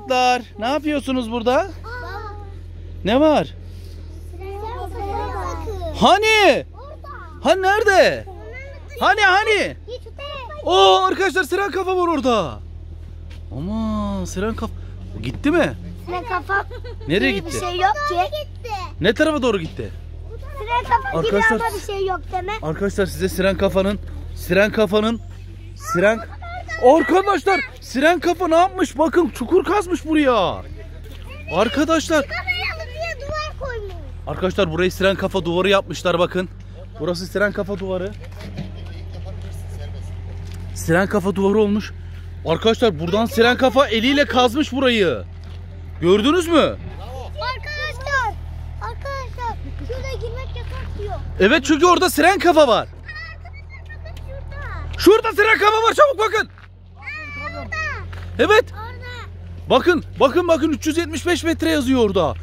Çocuklar ne yapıyorsunuz burada? Ne var? Hani? Hani nerede? Hani hani? Oo arkadaşlar siren kafa var orada. Ama siren kafa gitti mi? Siren kafa Nereye gitti? bir şey yok ki. Ne tarafa doğru gitti? Siren kafa Arkadaşlar- gibi ama bir şey yok deme. Arkadaşlar size siren kafanın siren kafanın siren Arkadaşlar siren kafa ne yapmış? Bakın çukur kazmış buraya. Arkadaşlar. Arkadaşlar burayı siren kafa duvarı yapmışlar bakın. Burası siren kafa duvarı. Siren kafa duvarı olmuş. Arkadaşlar buradan siren kafa eliyle kazmış burayı. Gördünüz mü? Arkadaşlar. Arkadaşlar. Şuraya girmek yasak diyor. Evet çünkü orada siren kafa var. Şurada siren kafa var çabuk bakın. Evet. Orada. Bakın bakın bakın 375 metre yazıyor orada.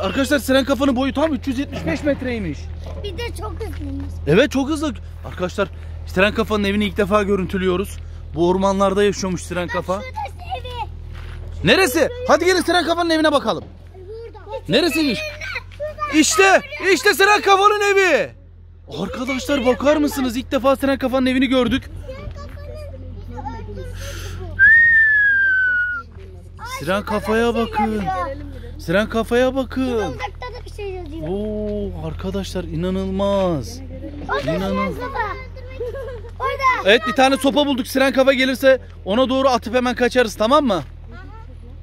Arkadaşlar siren kafanın boyu tam 375 metreymiş. Bir de çok hızlıymış. Evet çok hızlı. Arkadaşlar siren kafanın evini ilk defa görüntülüyoruz. Bu ormanlarda yaşıyormuş siren kafa. Şurada evi. Neresi? Hadi gelin Siren Kafa'nın evine bakalım. Burada. Neresiymiş? İşte, işte Siren Kafa'nın evi. Arkadaşlar bakar mısınız? İlk defa Siren Kafa'nın evini gördük. Siren kafaya bakın. Siren Kafa'ya bakın. Uzakta da bir şey yazıyor. Oo arkadaşlar inanılmaz. Kafa. Orada. Evet bir tane sopa bulduk. Siren Kafa gelirse ona doğru atıp hemen kaçarız tamam mı?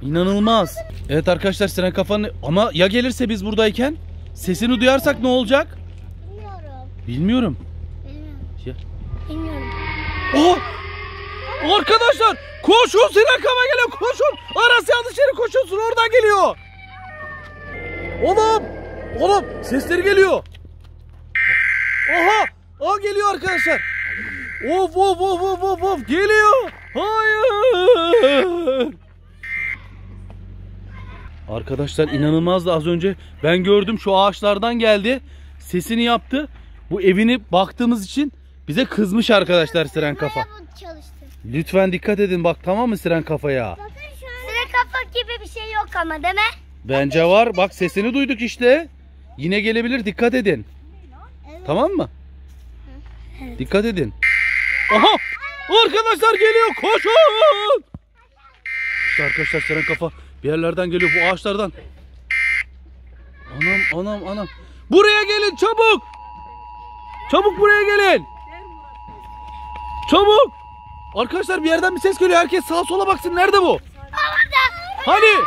İnanılmaz. Evet arkadaşlar Siren Kafa'nın ama ya gelirse biz buradayken sesini duyarsak ne olacak? Bilmiyorum. Bilmiyorum. Arkadaşlar koşun Siren Kafa geliyor koşun. Aras yanlış yere koşuyorsun oradan geliyor. Oğlum! Oğlum sesleri geliyor. Oha! Aa geliyor arkadaşlar. Of of of of of of geliyor. Hayır. Arkadaşlar inanılmazdı az önce ben gördüm şu ağaçlardan geldi. Sesini yaptı. Bu evini baktığımız için bize kızmış arkadaşlar Siren Kafa. Çalıştı. Lütfen dikkat edin bak tamam mı Siren Kafa'ya? Bakın şu an. Sıra kafa gibi bir şey yok ama değil mi? Bence var. Bak sesini duyduk işte. Yine gelebilir. Dikkat edin. Tamam mı? Dikkat edin. Aha! Arkadaşlar geliyor. Koşun! İşte arkadaşlar Siren kafa bir yerlerden geliyor. Bu ağaçlardan. Anam anam anam. Buraya gelin çabuk. Çabuk buraya gelin. Çabuk. Arkadaşlar bir yerden bir ses geliyor. Herkes sağa sola baksın. Nerede bu? Hani?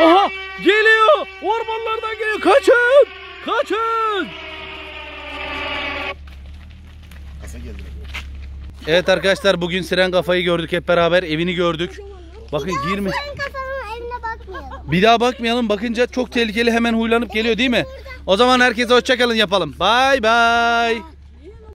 Oha geliyor. Ormanlardan geliyor. Kaçın. Kaçın. Evet arkadaşlar bugün Siren Kafa'yı gördük hep beraber. Evini gördük. Bakın girme. Bir daha bakmayalım. Bakınca çok tehlikeli hemen huylanıp geliyor değil mi? O zaman herkese hoşçakalın yapalım. Bay bay.